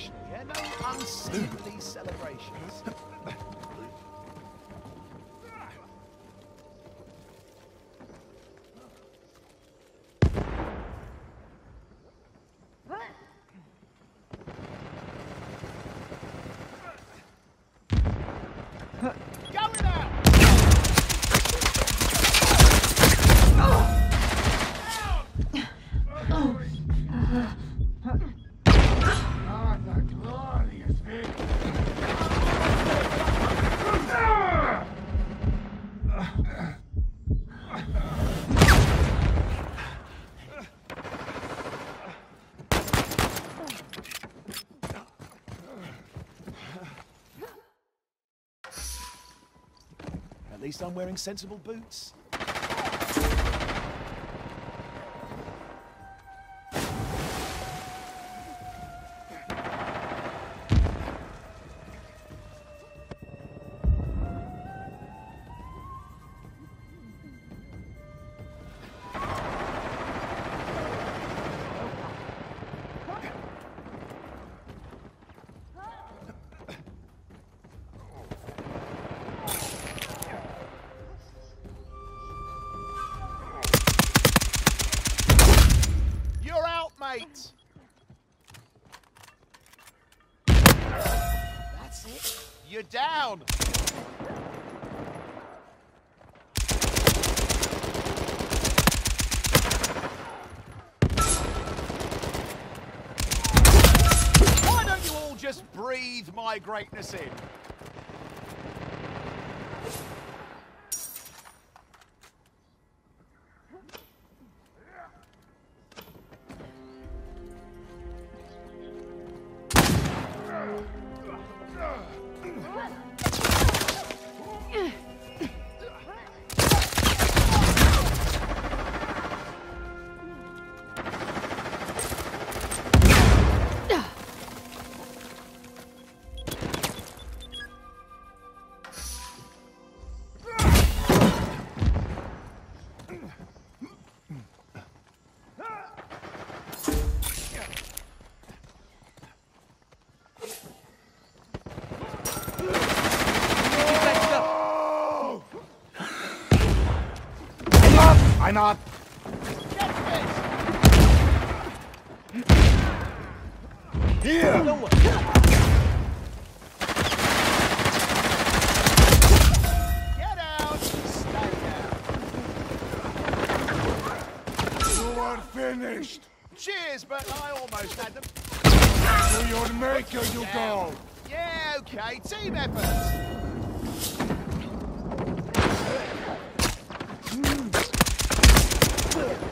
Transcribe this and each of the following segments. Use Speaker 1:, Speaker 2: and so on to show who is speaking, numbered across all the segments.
Speaker 1: professionally,
Speaker 2: yeah? No unseemly celebrations.
Speaker 1: At least I'm wearing sensible boots. You're down! Why don't you all just breathe my greatness in?
Speaker 2: I'm up. Here.
Speaker 1: Get out! Stay down!
Speaker 2: You are finished.
Speaker 1: Cheers, but I almost had them.
Speaker 2: To your maker you go.
Speaker 1: Yeah, okay, team effort. Hmm. Coming out!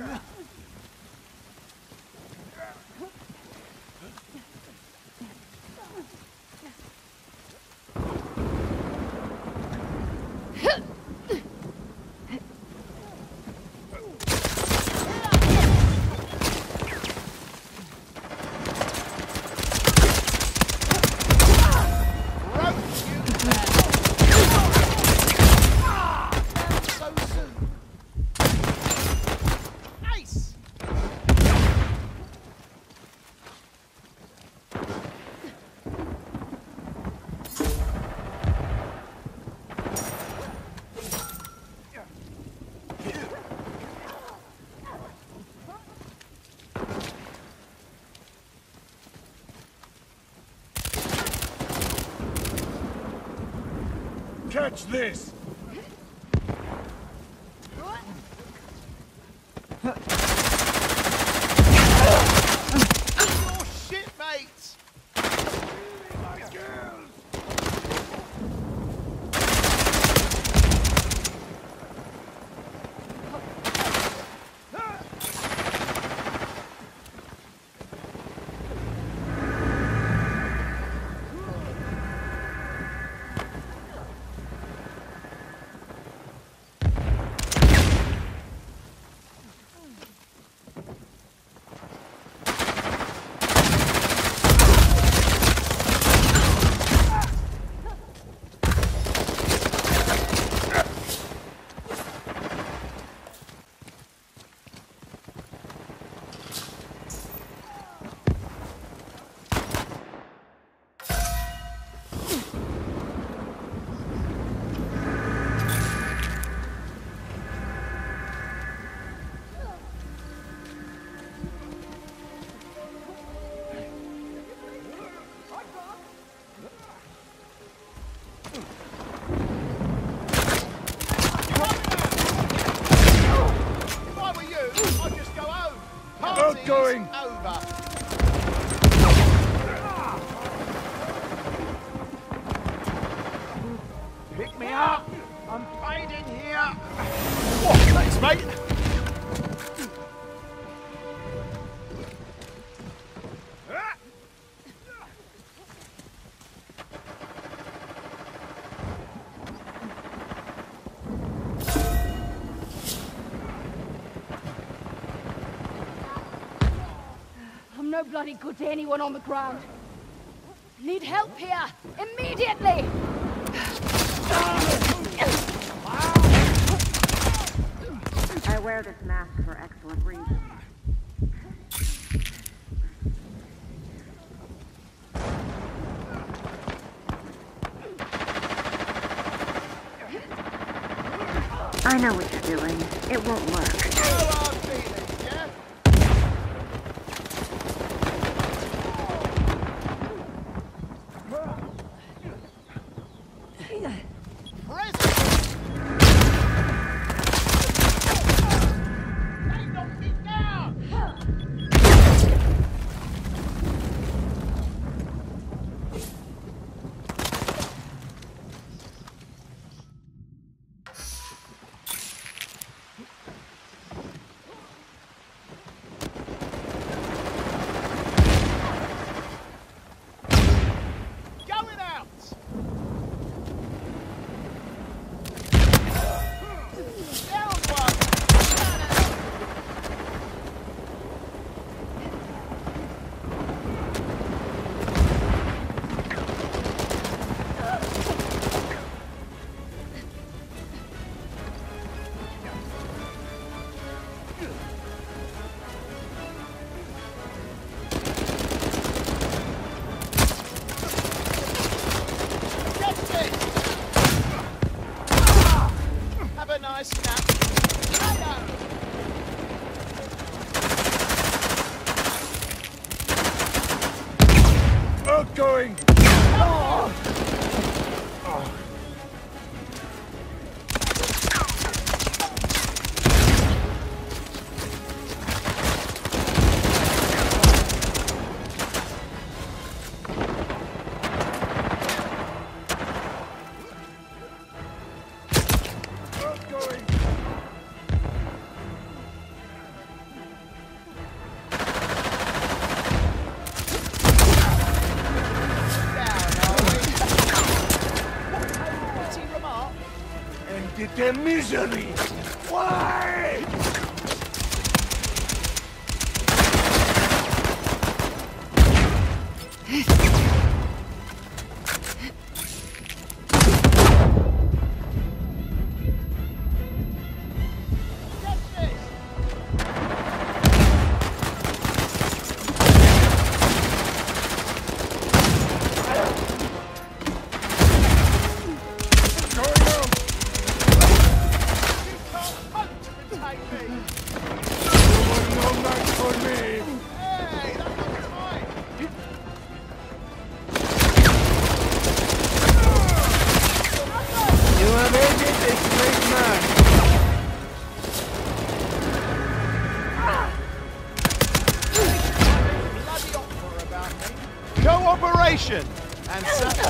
Speaker 1: Broke
Speaker 2: Catch this!
Speaker 1: Party's
Speaker 3: no bloody good to anyone on the ground. Need help here! Immediately!
Speaker 4: I wear this mask for excellent reasons. I know what you're doing. It won't work.
Speaker 2: Outgoing! Outgoing! Misery! Why?
Speaker 1: Reputation. And